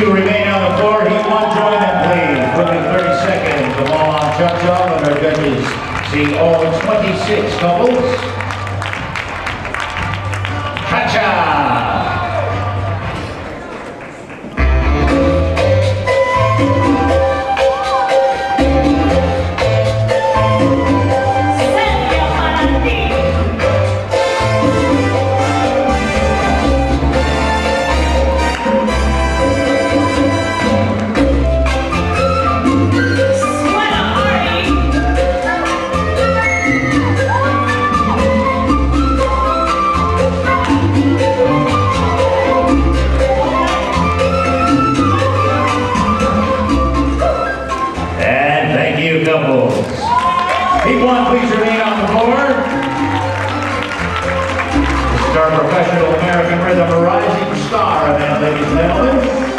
two remain on the floor. He won't join them, please. Within 30 seconds, the ball on Chuck Job and our judges see all 26 couples. Keep one, please remain on the floor. This is our professional American rhythm, rising star event, ladies and gentlemen.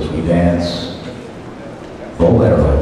As we dance Bolero.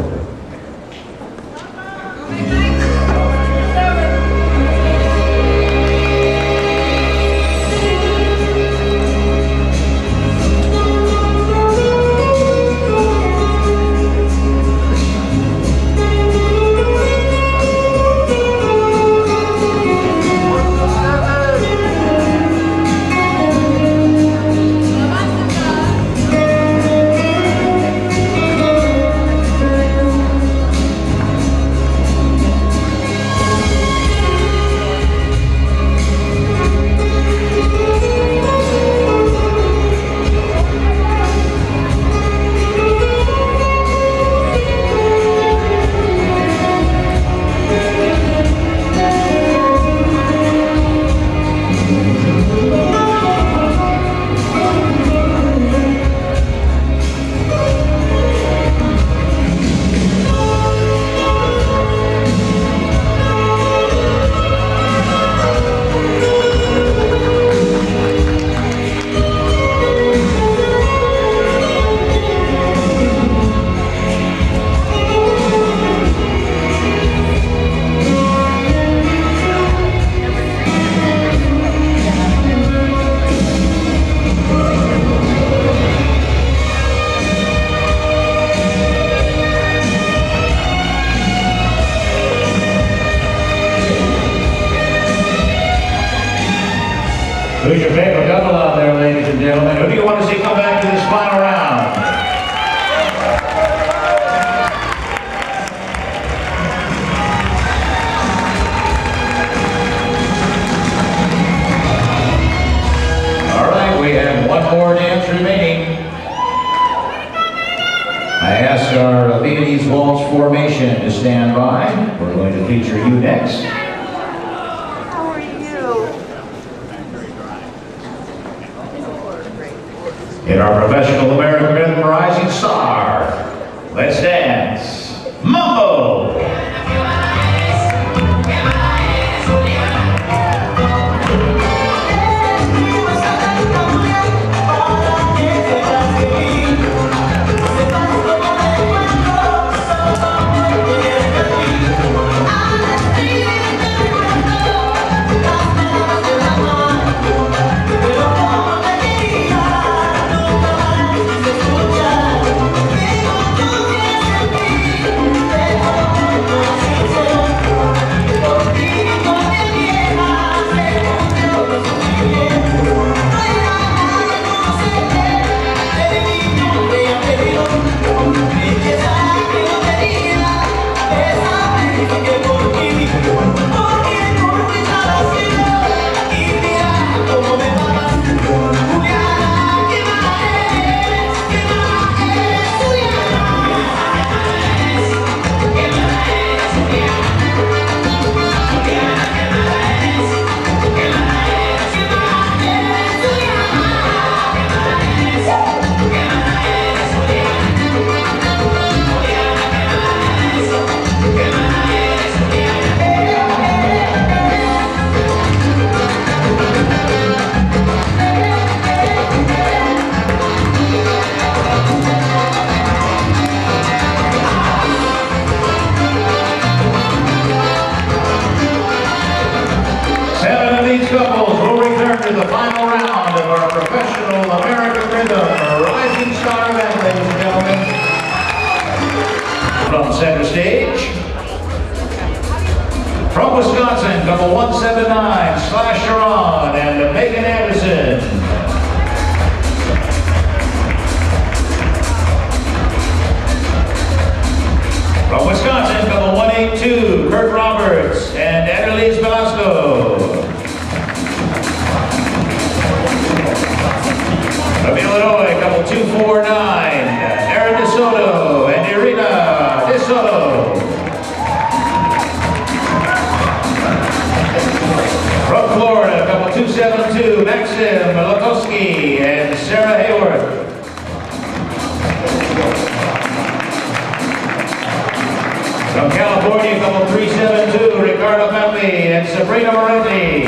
Sabrina Moretti.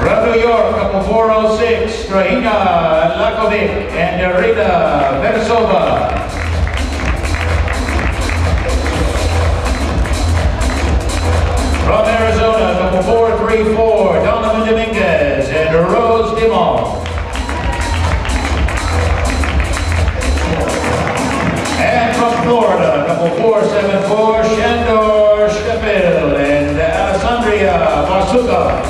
From New York, number 406, Rahina Lakovic and Rita Venesova. From Arizona, number 434, Donovan Dominguez and Rose Dimov. number 474, Shandor Shkapil and Alessandria Vasuka.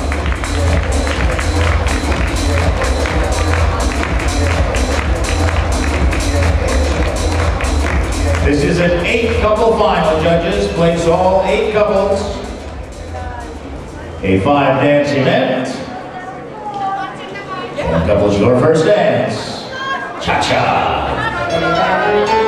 This is an eight-couple final, judges. Place all eight couples. A five-dance event. One couple's your first dance. Cha-cha.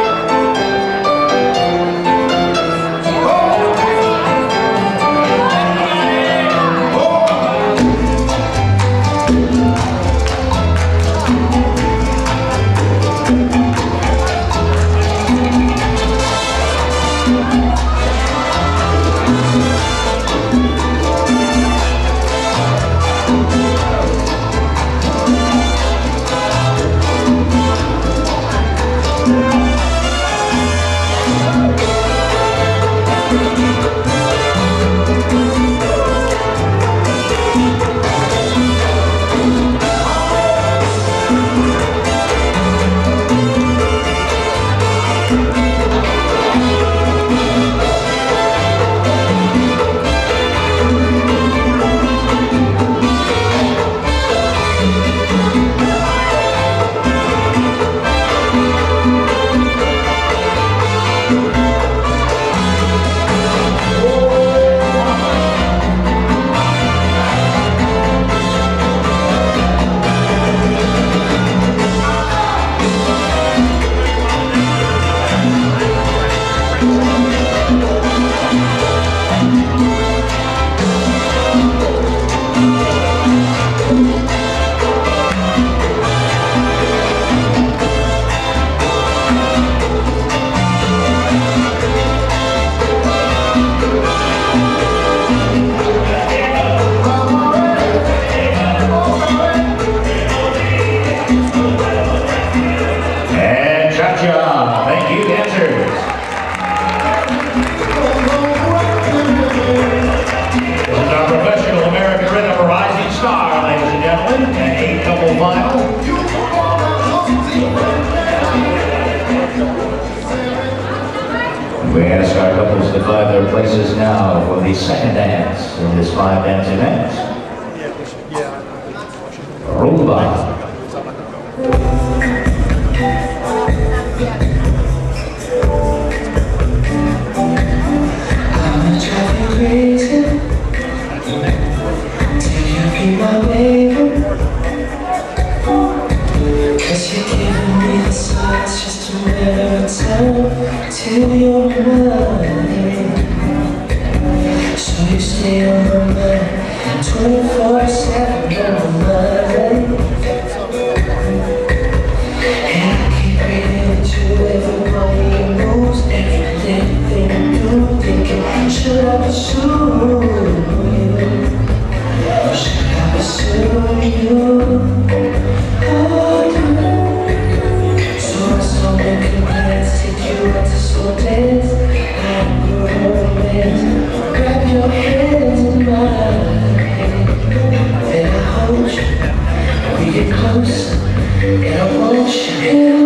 24-7 We get close and a motion.